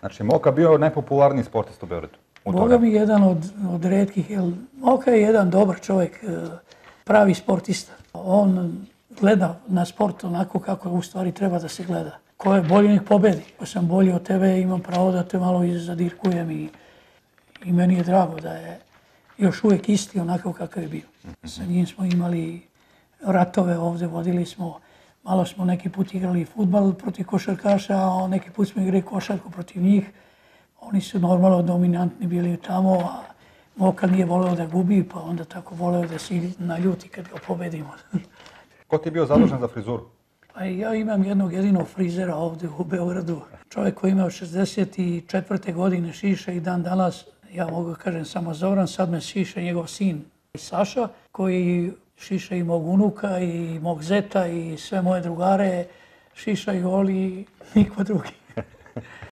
Znači, Moka bio najpopularniji sportist u Beogradu. Boga mi jedan od, od redkih, jer Moka je jedan dobar čovjek, e, pravi sportista. On gleda na sport onako kako u stvari treba da se gleda. Ko je bolji nek pobedi. Ko sam bolji od tebe, imam pravo da te malo zadirkujem i, i meni je drago da je još uvijek isti onako kakav je bio. Sa njim smo imali ratove ovdje, vodili smo, malo smo neki put igrali futbal protiv košarkaša, a neki put smo igrali košarku protiv njih. Oni su normalno dominantni bili tamo, a Moka nije voleo da gubi, pa onda tako voleo da se naljuti kad ga pobedimo. Ko ti je bio zadužen za frizuru? Pa ja imam jednog jedinog frizera ovdje u Beogradu. Čovjek koji imao 64. godine šiša i dan danas, ja mogu kažem samo Zoran, sad me šiša njegov sin Saša, koji šiša i mog unuka i mog zeta i sve moje drugare, šiša i oli niko drugi.